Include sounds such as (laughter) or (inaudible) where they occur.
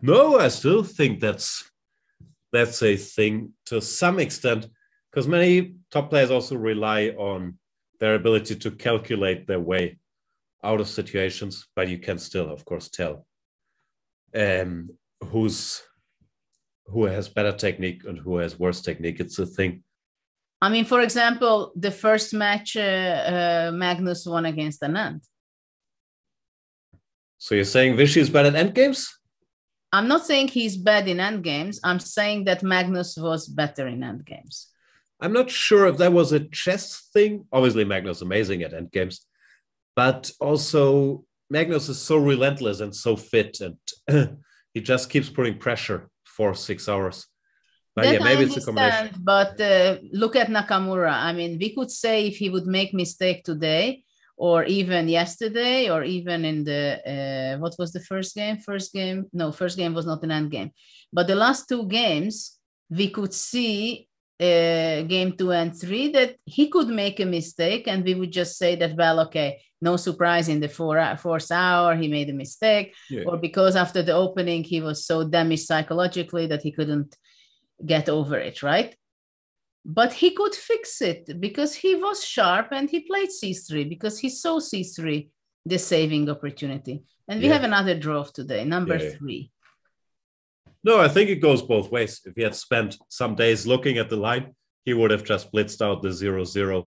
No, I still think that's that's a thing to some extent because many top players also rely on their ability to calculate their way out of situations, but you can still, of course, tell um, who's who has better technique and who has worse technique. It's a thing. I mean, for example, the first match uh, uh, Magnus won against Anand. So you're saying Vishy is bad at end games? I'm not saying he's bad in end games. I'm saying that Magnus was better in end games. I'm not sure if that was a chess thing. Obviously, Magnus is amazing at end games, but also Magnus is so relentless and so fit, and (clears throat) he just keeps putting pressure for six hours. But That yeah, maybe I it's a combination. But uh, look at Nakamura. I mean, we could say if he would make mistake today, or even yesterday, or even in the uh, what was the first game? First game? No, first game was not an end game. But the last two games, we could see uh, game two and three that he could make a mistake, and we would just say that, well, okay, no surprise in the four, fourth hour, he made a mistake, Yeah. or because after the opening he was so damaged psychologically that he couldn't get over it, right? But he could fix it because he was sharp and he played C3 because he saw C3 the saving opportunity. And we Yeah. have another draw today, number Yeah, three. No, I think it goes both ways. If he had spent some days looking at the line, he would have just blitzed out the zero zero